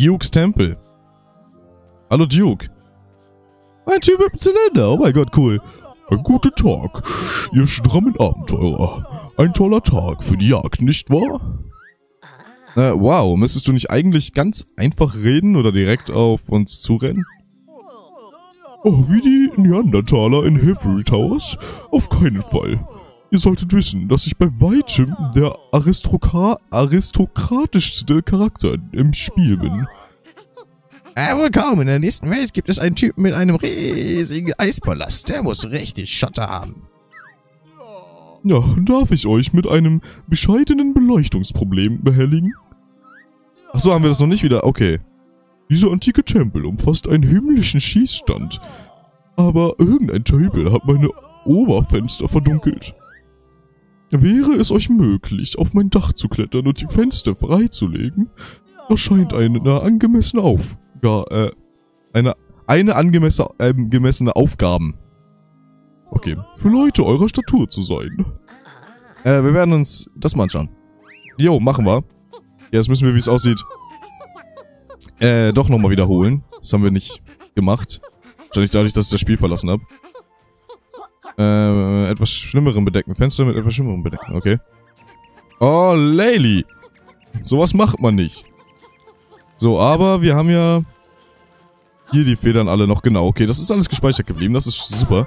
Dukes Tempel. Hallo Duke. Ein Typ mit einem Zylinder. Oh mein Gott, cool. Ein guter Tag, ihr strammen Abenteurer. Ein toller Tag für die Jagd, nicht wahr? Äh, wow, müsstest du nicht eigentlich ganz einfach reden oder direkt auf uns zurennen? Oh, wie die Neandertaler in Hivory Towers? Auf keinen Fall. Ihr solltet wissen, dass ich bei weitem der Aristokra aristokratischste Charakter im Spiel bin. Äh, wohl kaum. In der nächsten Welt gibt es einen Typen mit einem riesigen Eispalast. Der muss richtig Schotter haben. Ja, darf ich euch mit einem bescheidenen Beleuchtungsproblem behelligen? Ach so, haben wir das noch nicht wieder? Okay. Dieser antike Tempel umfasst einen himmlischen Schießstand. Aber irgendein Teufel hat meine Oberfenster verdunkelt. Wäre es euch möglich, auf mein Dach zu klettern und die Fenster freizulegen, erscheint eine angemessene Aufgabe, äh, eine, eine angemessene, äh, gemessene Aufgaben. Okay, für Leute eurer Statur zu sein. Äh, wir werden uns das mal anschauen. Jo, machen wir. Jetzt müssen wir, wie es aussieht, äh, doch nochmal wiederholen. Das haben wir nicht gemacht. Wahrscheinlich dadurch, dass ich das Spiel verlassen habe. Äh, etwas schlimmeren bedecken. Fenster mit etwas schlimmeren bedecken, okay. Oh, Layli. Sowas macht man nicht. So, aber wir haben ja hier die Federn alle noch genau. Okay, das ist alles gespeichert geblieben. Das ist super.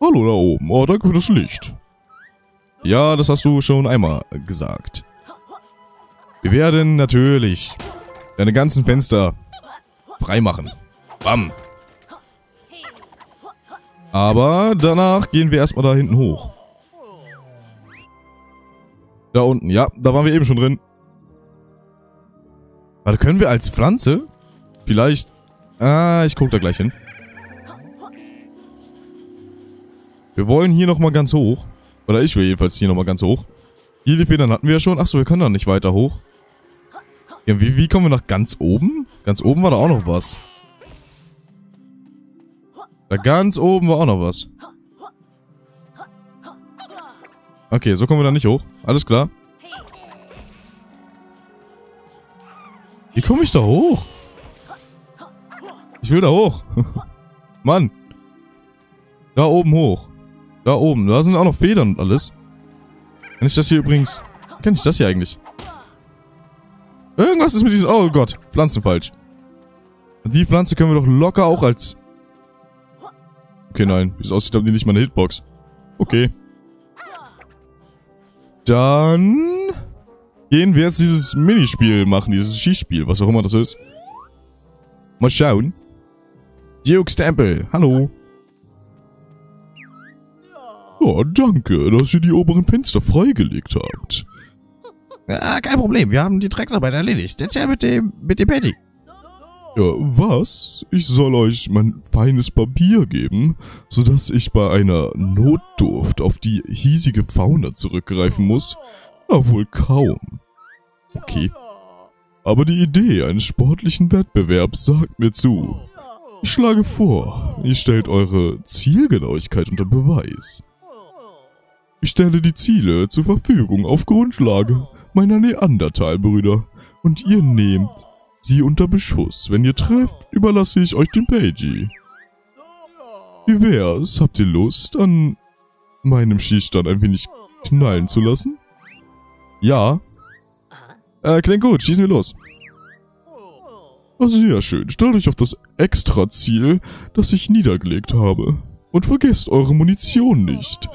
Hallo da oben. Oh, danke für das Licht. Ja, das hast du schon einmal gesagt. Wir werden natürlich deine ganzen Fenster freimachen. Bam. Aber danach gehen wir erstmal da hinten hoch. Da unten, ja, da waren wir eben schon drin. Warte, können wir als Pflanze? Vielleicht... Ah, ich guck da gleich hin. Wir wollen hier nochmal ganz hoch. Oder ich will jedenfalls hier nochmal ganz hoch. Hier die Federn hatten wir ja schon. Achso, wir können da nicht weiter hoch. Ja, wie, wie kommen wir nach ganz oben? Ganz oben war da auch noch was. Da ganz oben war auch noch was. Okay, so kommen wir da nicht hoch. Alles klar. Wie komme ich da hoch? Ich will da hoch. Mann. Da oben hoch. Da oben. Da sind auch noch Federn und alles. Kann ich das hier übrigens... Kann ich das hier eigentlich? Irgendwas ist mit diesen... Oh Gott. Pflanzen falsch. Die Pflanze können wir doch locker auch als... Okay, nein. Wie es aussieht, haben die nicht mal eine Hitbox. Okay. Dann... Gehen wir jetzt dieses Minispiel machen. Dieses Schießspiel. Was auch immer das ist. Mal schauen. Duke's Temple. Hallo. Oh, danke, dass ihr die oberen Fenster freigelegt habt. Ja, kein Problem. Wir haben die Drecksarbeit erledigt. Jetzt ja mit dem, mit dem Patty. Ja, was? Ich soll euch mein feines Papier geben, sodass ich bei einer Notdurft auf die hiesige Fauna zurückgreifen muss? Na wohl kaum. Okay. Aber die Idee eines sportlichen Wettbewerbs sagt mir zu. Ich schlage vor, ihr stellt eure Zielgenauigkeit unter Beweis. Ich stelle die Ziele zur Verfügung auf Grundlage meiner Neandertalbrüder und ihr nehmt sie unter Beschuss. Wenn ihr trefft, überlasse ich euch den Pagey. Wie wär's? Habt ihr Lust, an meinem Schießstand ein wenig knallen zu lassen? Ja. Äh, klingt gut. Schießen wir los. Sehr schön. Stellt euch auf das Extra-Ziel, das ich niedergelegt habe. Und vergesst eure Munition nicht.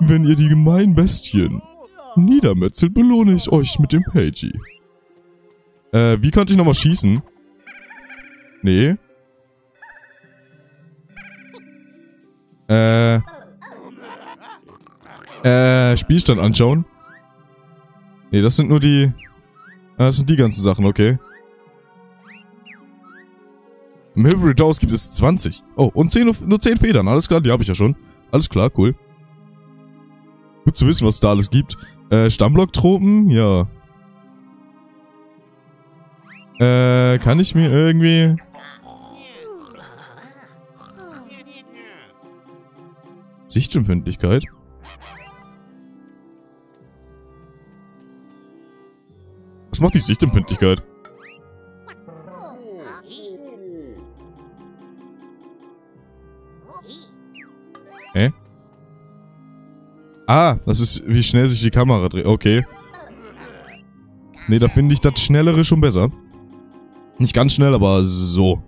Wenn ihr die gemeinen Bestien niedermetzelt, belohne ich euch mit dem Pagey. Äh, wie konnte ich nochmal schießen? Nee. Äh. Äh, Spielstand anschauen. Nee, das sind nur die... Ah, das sind die ganzen Sachen, okay. Im Hilvery Dose gibt es 20. Oh, und 10, nur 10 Federn. Alles klar, die habe ich ja schon. Alles klar, cool. Gut zu wissen, was es da alles gibt. Äh, Stammblock-Tropen? Ja. Äh, kann ich mir irgendwie... Sichtempfindlichkeit? Was macht die Sichtempfindlichkeit? Hä? Ah, das ist, wie schnell sich die Kamera dreht. Okay. Nee, da finde ich das Schnellere schon besser. Nicht ganz schnell, aber so.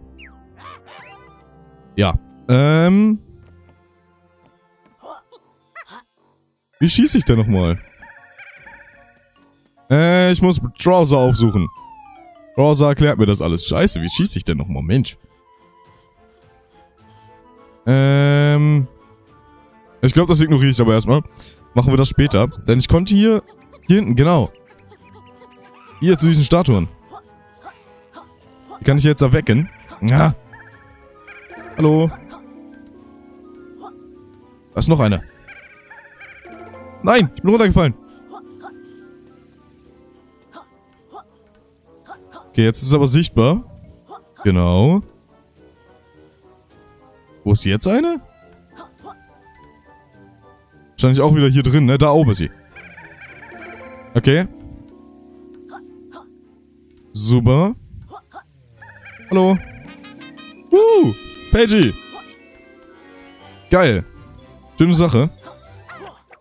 Ja. Ähm. Wie schieße ich denn nochmal? Äh, ich muss Browser aufsuchen. Browser erklärt mir das alles. Scheiße, wie schieße ich denn nochmal? Mensch. Ähm. Ich glaube, das ignoriere ich aber erstmal. Machen wir das später. Denn ich konnte hier... Hier hinten, genau. Hier zu diesen Statuen. Kann ich jetzt erwecken. Ja. Hallo. Da ist noch eine. Nein, ich bin runtergefallen. Okay, jetzt ist es aber sichtbar. Genau. Wo ist jetzt eine? Wahrscheinlich auch wieder hier drin, ne? Da oben ist sie. Okay. Super. Hallo. Uh, Pagey. Geil. Schöne Sache.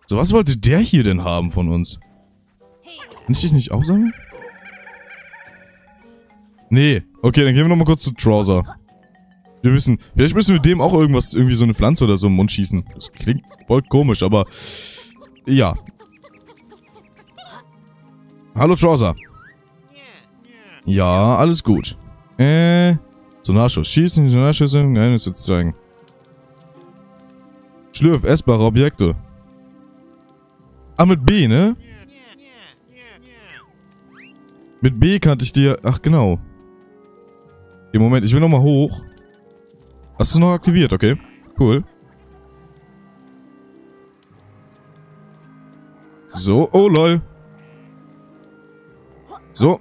So, was wollte der hier denn haben von uns? Kann ich dich nicht aufsammeln? Nee. Okay, dann gehen wir nochmal kurz zu Trouser. Wir müssen, vielleicht müssen wir dem auch irgendwas, irgendwie so eine Pflanze oder so im Mund schießen. Das klingt voll komisch, aber ja. Hallo Trouser. Ja, alles gut. Äh, Sonarschuss. Schießen, Sonarschüsse, Geheimnisse zu zeigen. Schlürf, essbare Objekte. Ah, mit B, ne? Mit B kannte ich dir... Ach, genau. Okay, Moment, ich will nochmal hoch. Hast du noch aktiviert, okay. Cool. So, oh lol. So.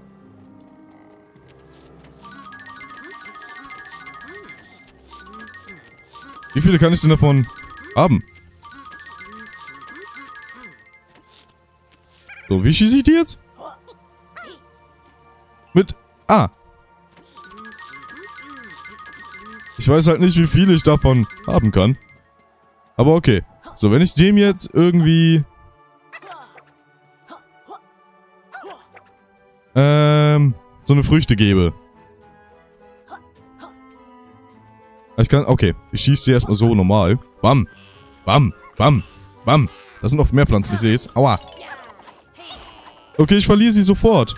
Wie viele kann ich denn davon haben? So, wie schieße ich die jetzt? Mit... Ah. Ich weiß halt nicht, wie viele ich davon haben kann. Aber okay. So, wenn ich dem jetzt irgendwie... Ähm... So eine Früchte gebe. Ich kann... Okay. Ich schieße die erstmal so normal. Bam. Bam. Bam. Bam. Das sind noch mehr Pflanzen, ich sehe es. Aua. Okay, ich verliere sie sofort.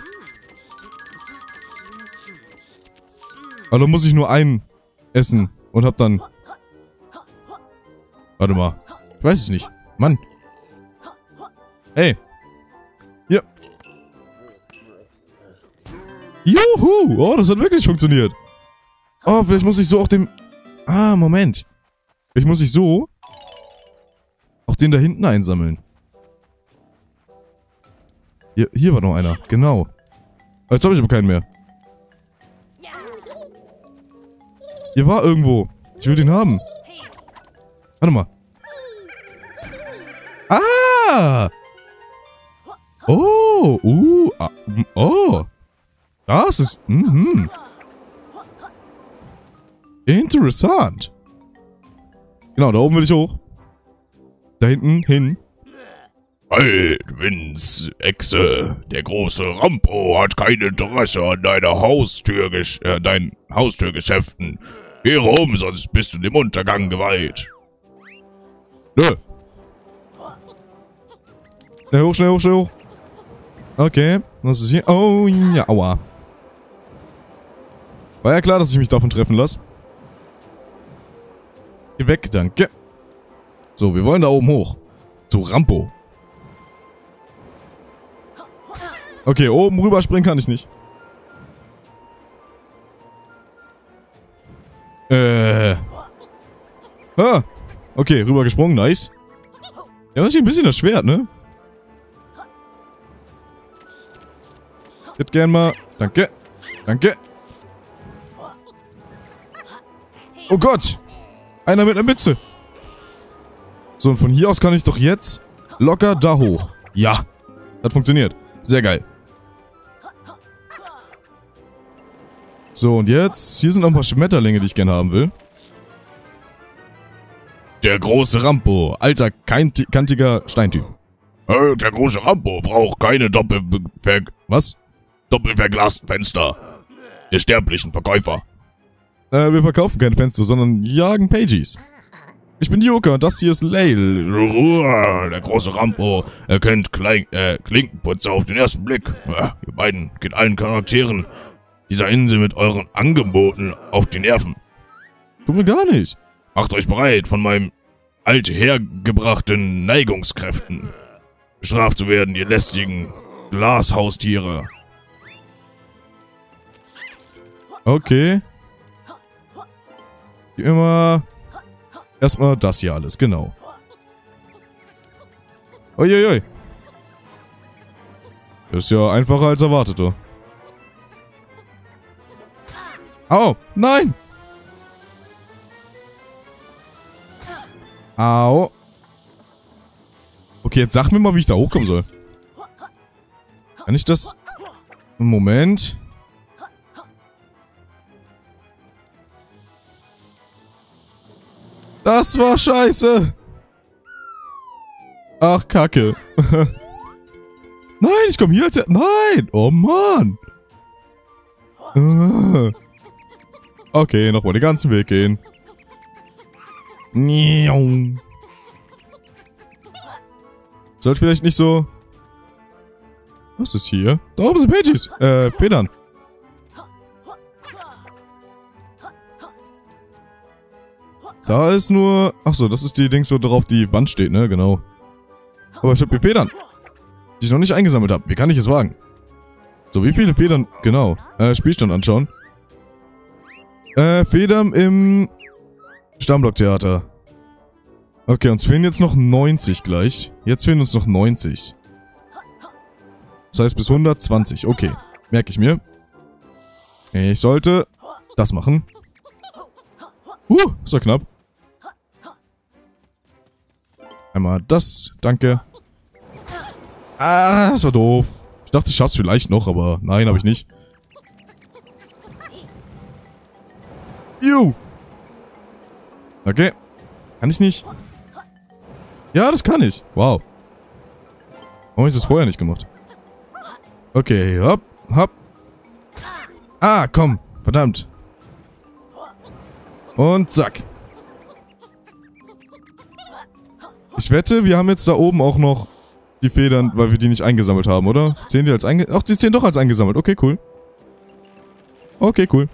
Aber dann muss ich nur einen essen und hab dann... Warte mal. Ich weiß es nicht. Mann. Hey. Hier. Juhu. Oh, das hat wirklich funktioniert. Oh, vielleicht muss ich so auch dem... Ah, Moment. Vielleicht muss ich so... Auch den da hinten einsammeln. Hier, hier war noch einer. Genau. Jetzt habe ich aber keinen mehr. Hier war irgendwo. Ich will den haben. Warte mal. Ah! Oh, uh, ah, oh. Das ist, mhm. Interessant. Genau, da oben will ich hoch. Da hinten hin. Halt, Vince, Echse. Der große Rampo hat kein Interesse an deiner Haustür, äh, deinen Haustürgeschäften. Geh rum, sonst bist du dem Untergang geweiht. Nö. Schnell hoch, schnell hoch, schnell hoch. Okay, was ist hier? Oh, ja, aua. War ja klar, dass ich mich davon treffen lasse. Geh weg, danke. So, wir wollen da oben hoch. Zu Rampo. Okay, oben rüberspringen kann ich nicht. Äh. Ah. Okay, rübergesprungen, nice. Ja, das ist ein bisschen das Schwert, ne? Ich hätte gern mal... Danke. Danke. Oh Gott. Einer mit einer Mütze. So, und von hier aus kann ich doch jetzt locker da hoch. Ja. Hat funktioniert. Sehr geil. So, und jetzt... Hier sind noch ein paar Schmetterlinge, die ich gerne haben will. Der große Rampo. Alter, kantiger Steintyp. Äh, der große Rambo braucht keine Doppelver Was? doppelverglasten Fenster. Ihr sterblichen Verkäufer. Äh, wir verkaufen keine Fenster, sondern jagen Pages. Ich bin Joker und das hier ist Lail. Der große Rambo erkennt Klein äh, Klinkenputzer auf den ersten Blick. Ja, ihr beiden geht allen Charakteren dieser Insel mit euren Angeboten auf die Nerven. Tut mir gar nicht. Macht euch bereit, von meinem althergebrachten Neigungskräften bestraft zu werden, ihr lästigen Glashaustiere. Okay. Wie immer. Erstmal das hier alles, genau. Uiuiui. Das ist ja einfacher als erwartet, du. Au, nein! Au. Okay, jetzt sag mir mal, wie ich da hochkommen soll. Kann ich das... Moment. Das war scheiße. Ach, Kacke. Nein, ich komme hier als... Nein! Oh, Mann! Okay, nochmal den ganzen Weg gehen. Sollte vielleicht nicht so... Was ist hier? Da oben sind Pages. Äh, Federn. Da ist nur... Achso, das ist die Dings, wo drauf die Wand steht, ne? Genau. Aber ich habe hier Federn. Die ich noch nicht eingesammelt habe. Wie kann ich es wagen? So, wie viele Federn... Genau. Äh, Spielstand anschauen. Äh, Federn im... Stammblocktheater. Okay, uns fehlen jetzt noch 90 gleich. Jetzt fehlen uns noch 90. Das heißt bis 120. Okay, merke ich mir. Ich sollte das machen. Uh, ist ja knapp. Einmal das, danke. Ah, das war doof. Ich dachte, ich schaff's vielleicht noch, aber nein, habe ich nicht. Juhu. Okay. Kann ich nicht? Ja, das kann ich. Wow. Warum habe ich das vorher nicht gemacht? Okay, hopp, hopp. Ah, komm. Verdammt. Und zack. Ich wette, wir haben jetzt da oben auch noch die Federn, weil wir die nicht eingesammelt haben, oder? Zählen die als eingesammelt? Ach, die zählen doch als eingesammelt. Okay, cool. Okay, cool.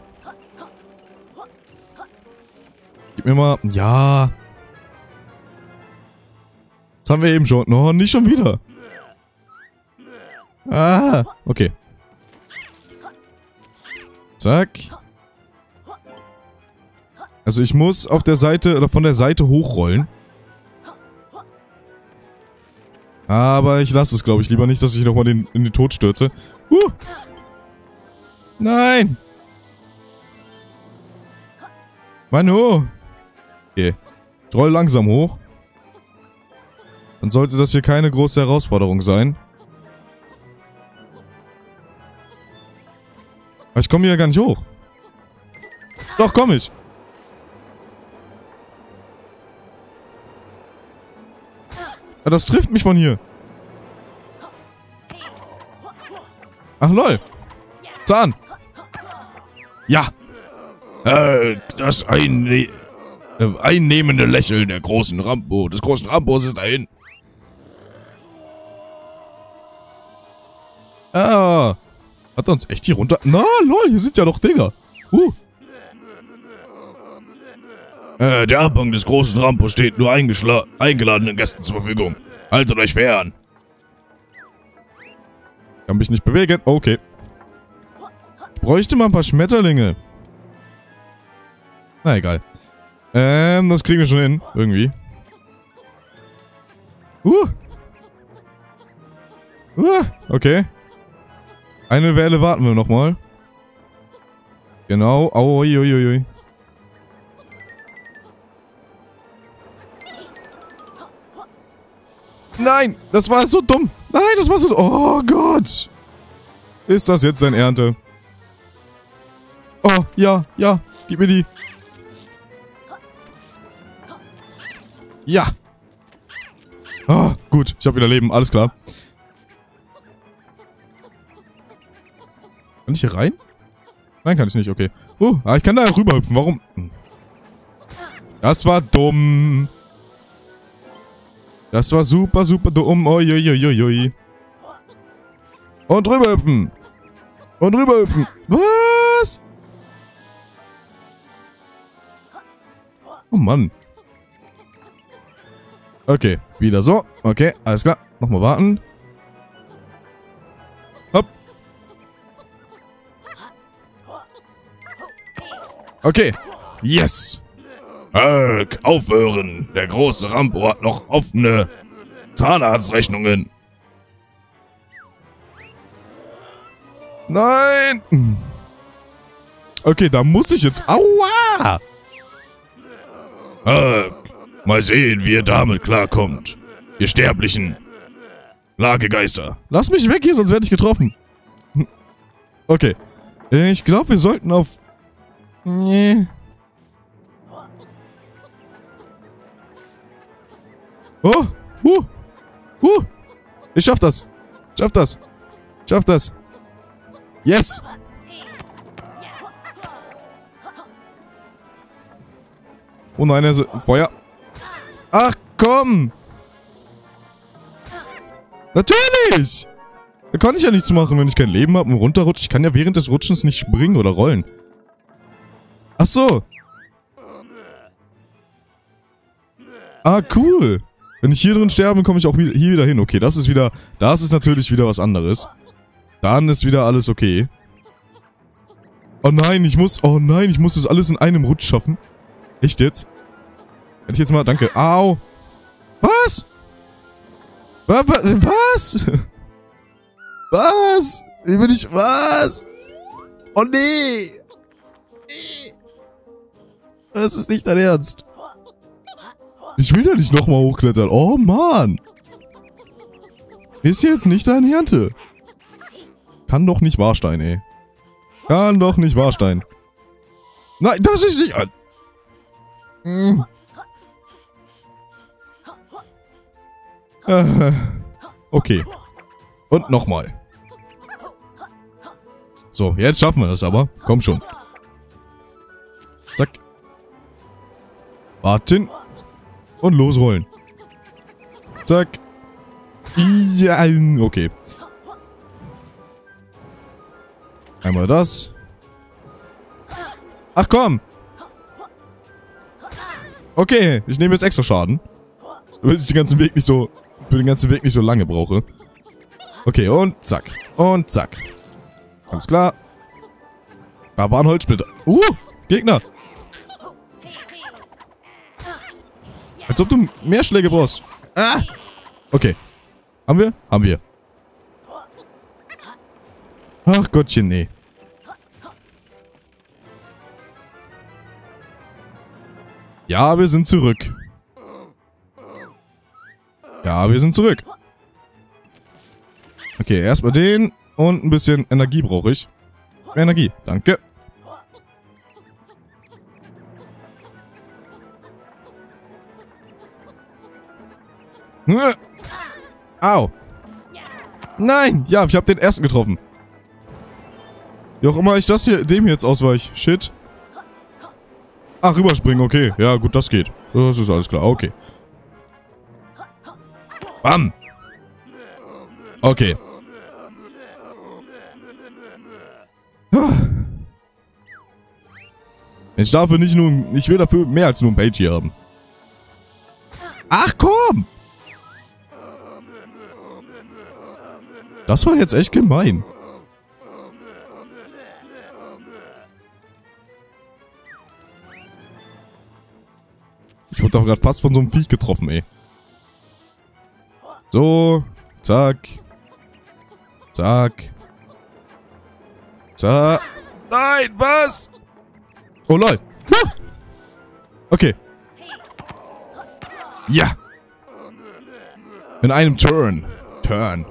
Gib mir mal... Ja. Das haben wir eben schon. No, nicht schon wieder. Ah, okay. Zack. Also ich muss auf der Seite oder von der Seite hochrollen. Aber ich lasse es, glaube ich, lieber nicht, dass ich nochmal in den Tod stürze. Uh. Nein! Manu! Okay. Ich roll langsam hoch. Dann sollte das hier keine große Herausforderung sein. Aber ich komme hier gar nicht hoch. Doch, komme ich. Ja, das trifft mich von hier. Ach, lol. Zahn. Ja. Äh, das einne äh, einnehmende Lächeln der großen Rambo, des großen Rambos ist dahin. Ah. Hat er uns echt hier runter... Na, lol, hier sind ja noch Dinger. Uh. Äh, der Abhang des großen Rampo steht nur eingeladenen Gästen zur Verfügung. Haltet euch fern. Kann mich nicht bewegen. Okay. Ich bräuchte mal ein paar Schmetterlinge. Na egal. Ähm, das kriegen wir schon hin. Irgendwie. Uh. Uh, okay. Eine Welle warten wir nochmal. Genau. Auiuiui. Nein, das war so dumm. Nein, das war so... Oh Gott. Ist das jetzt dein Ernte? Oh, ja, ja. Gib mir die. Ja. Ah, gut. Ich habe wieder Leben. Alles klar. Kann ich hier rein? Nein, kann ich nicht. Okay. Uh, ah, ich kann da rüberhüpfen. Warum? Hm. Das war dumm. Das war super, super dumm. Uiuiuiui. Und rüberhüpfen. Und rüberhüpfen. Was? Oh Mann. Okay, wieder so. Okay, alles klar. Nochmal warten. Hopp. Okay. Yes. Hulk, aufhören. Der große Rambo hat noch offene Zahnarztrechnungen. Nein. Okay, da muss ich jetzt... Aua! Hulk, mal sehen, wie ihr damit klarkommt. Ihr sterblichen Lagegeister. Lass mich weg hier, sonst werde ich getroffen. Okay. Ich glaube, wir sollten auf... Nee. Oh! Uh! Uh! Ich schaff das! Schaff das! Schaff das! Yes! Oh nein, er ist... Feuer! Ach, komm! Natürlich! Da kann ich ja nichts machen, wenn ich kein Leben habe und runterrutsche. Ich kann ja während des Rutschens nicht springen oder rollen. Ach so. Ah, cool. Wenn ich hier drin sterbe, komme ich auch hier wieder hin. Okay, das ist wieder... Das ist natürlich wieder was anderes. Dann ist wieder alles okay. Oh nein, ich muss... Oh nein, ich muss das alles in einem Rutsch schaffen. Echt jetzt? Hätte ich jetzt mal... Danke. Au. Was? Wa- wa- Was? Was? Wie bin ich... Was? Oh nee. Nee. Das ist nicht dein Ernst. Ich will da nicht nochmal hochklettern. Oh Mann. Ist jetzt nicht dein Ernte. Kann doch nicht wahr sein, ey. Kann doch nicht wahr sein. Nein, das ist nicht... Mm. Äh, Okay. Und nochmal. So, jetzt schaffen wir das aber. Komm schon. Zack. Warten. Und losrollen. Zack. Ja, okay. Einmal das. Ach komm. Okay, ich nehme jetzt extra Schaden. Damit ich den ganzen Weg nicht so... Für den ganzen Weg nicht so lange brauche. Okay, und zack. Und zack. Ganz klar. Da war ein Holzsplitter. Uh, Gegner. Als ob du mehr Schläge brauchst. Ah. Okay. Haben wir? Haben wir. Ach Gottchen, nee. Ja, wir sind zurück. Ja, wir sind zurück. Okay, erstmal den und ein bisschen Energie brauche ich. Mehr Energie, danke. Au. Nein, ja, ich habe den ersten getroffen. Wie auch immer ich das hier, dem hier jetzt ausweiche. Shit. Ach, rüberspringen, okay. Ja, gut, das geht. Das ist alles klar, okay. Bam. Okay. Ich darf nicht nur, ich will dafür mehr als nur ein Page hier haben. Ach komm! Das war jetzt echt gemein. Ich wurde doch gerade fast von so einem Viech getroffen, ey. So, zack. Zack. Zack. Nein, was? Oh lol. Ah! Okay. Ja. In einem Turn. Turn.